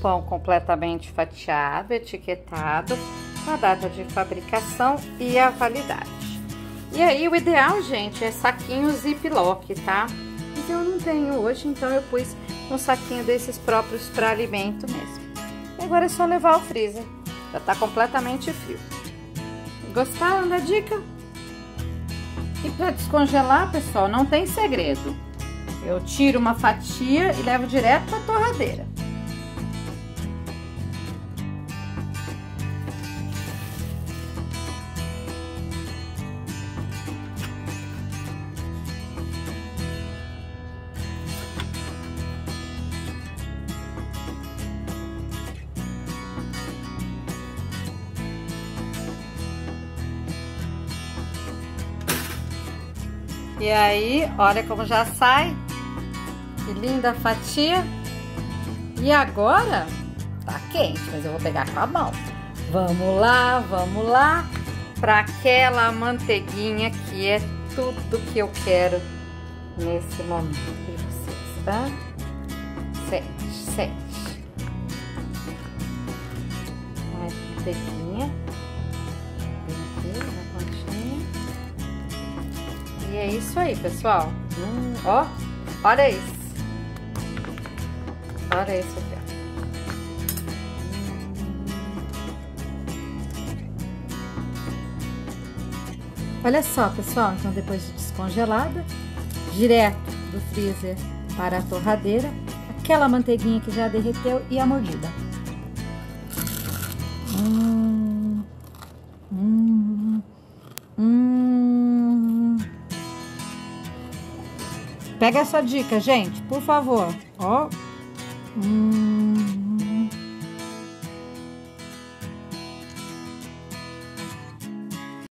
pão completamente fatiado, etiquetado, a data de fabricação e a validade. E aí, o ideal, gente, é saquinho ziplock, tá? Eu não tenho hoje, então eu pus um saquinho desses próprios para alimento mesmo. E agora é só levar ao freezer. Já tá completamente frio. Gostaram da dica? E para descongelar, pessoal, não tem segredo. Eu tiro uma fatia e levo direto para torradeira. E aí, olha como já sai. Que linda fatia. E agora, tá quente, mas eu vou pegar com a mão. Vamos lá, vamos lá. Para aquela manteiguinha que é tudo que eu quero nesse momento de vocês, tá? Sete, sete. Manteiguinha. É isso aí, pessoal. Hum, ó, olha isso. Olha isso aqui, ó. Olha só, pessoal, então depois de descongelada, direto do freezer para a torradeira, aquela manteiguinha que já derreteu e a mordida. Hum, hum, hum. Pega essa dica, gente, por favor. Ó.